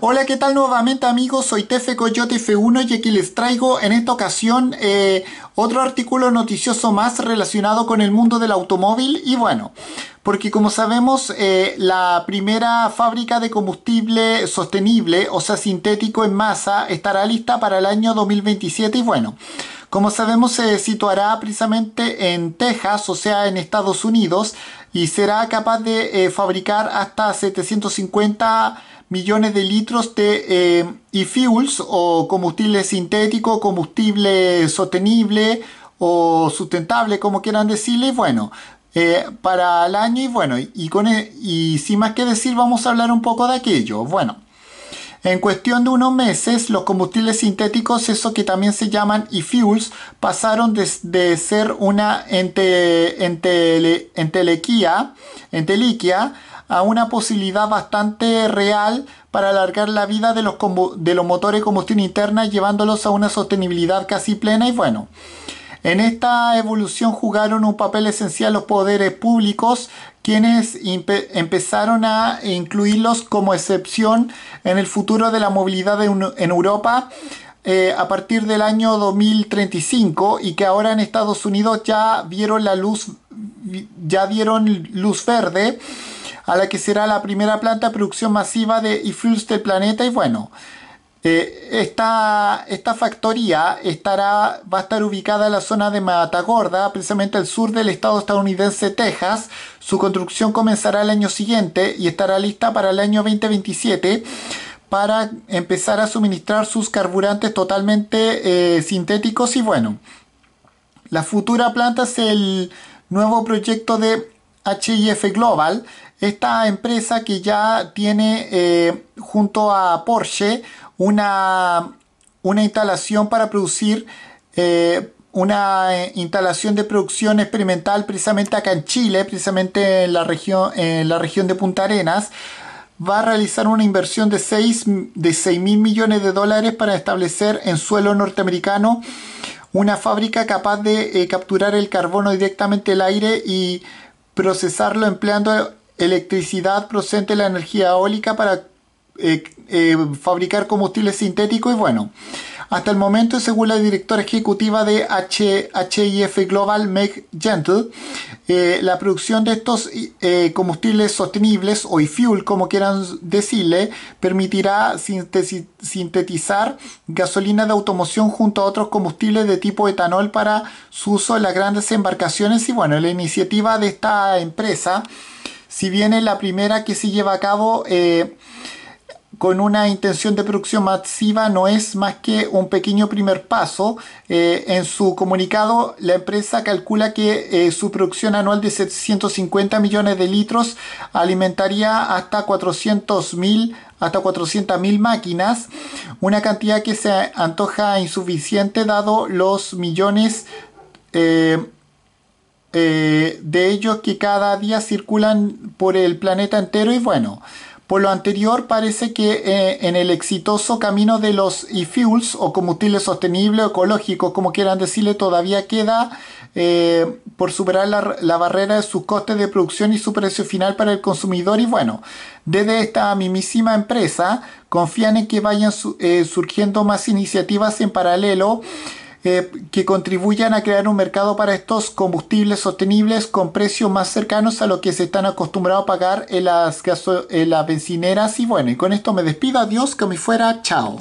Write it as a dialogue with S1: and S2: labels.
S1: Hola, ¿qué tal nuevamente amigos? Soy Tefe Coyote F1 y aquí les traigo en esta ocasión eh, otro artículo noticioso más relacionado con el mundo del automóvil y bueno, porque como sabemos eh, la primera fábrica de combustible sostenible, o sea sintético en masa, estará lista para el año 2027 y bueno, como sabemos se situará precisamente en Texas, o sea en Estados Unidos, y será capaz de eh, fabricar hasta 750 millones de litros de eh, e-fuels o combustible sintético, combustible sostenible o sustentable, como quieran decirle. Bueno, eh, para el año y bueno, y, e, y sin más que decir, vamos a hablar un poco de aquello. Bueno. En cuestión de unos meses, los combustibles sintéticos, eso que también se llaman e-fuels, pasaron de, ser una entelequia, entelequia a una posibilidad bastante real para alargar la vida de los, de los motores de combustión interna llevándolos a una sostenibilidad casi plena y bueno. En esta evolución jugaron un papel esencial los poderes públicos, quienes empezaron a incluirlos como excepción en el futuro de la movilidad en Europa eh, a partir del año 2035 y que ahora en Estados Unidos ya vieron la luz, ya dieron luz verde a la que será la primera planta de producción masiva de e-fuels del planeta y bueno, eh, esta, esta, factoría estará, va a estar ubicada en la zona de Matagorda, precisamente al sur del estado estadounidense Texas. Su construcción comenzará el año siguiente y estará lista para el año 2027 para empezar a suministrar sus carburantes totalmente eh, sintéticos y bueno. La futura planta es el nuevo proyecto de HIF Global, esta empresa que ya tiene eh, junto a Porsche una, una instalación para producir eh, una eh, instalación de producción experimental precisamente acá en Chile, precisamente en la región, en la región de Punta Arenas. Va a realizar una inversión de 6 de mil millones de dólares para establecer en suelo norteamericano una fábrica capaz de capturar el carbono directamente del aire y procesarlo empleando electricidad procedente de la energía eólica para eh, eh, fabricar combustible sintético y bueno, hasta el momento, según la directora ejecutiva de HIF Global, Meg Gentle, eh, la producción de estos combustibles sostenibles o e-fuel, como quieran decirle, permitirá sintetizar gasolina de automoción junto a otros combustibles de tipo etanol para su uso en las grandes embarcaciones. Y bueno, la iniciativa de esta empresa, si bien es la primera que se lleva a cabo, con una intención de producción masiva no es más que un pequeño primer paso. Eh, en su comunicado, la empresa calcula que eh, su producción anual de 750 millones de litros alimentaría hasta 400 mil hasta 400.000 máquinas, una cantidad que se antoja insuficiente dado los millones eh, de ellos que cada día circulan por el planeta entero y bueno, por lo anterior, parece que eh, en el exitoso camino de los e-fuels o combustibles sostenibles o ecológicos, como quieran decirle, todavía queda eh, por superar la, barrera de sus costes de producción y su precio final para el consumidor. Y bueno, desde esta mismísima empresa confían en que vayan eh, surgiendo más iniciativas en paralelo eh, que contribuyan a crear un mercado para estos combustibles sostenibles con precios más cercanos a lo que se están acostumbrados a pagar en las, en las bencineras. Y bueno, y con esto me despido. Adiós, que me fuera. Chao.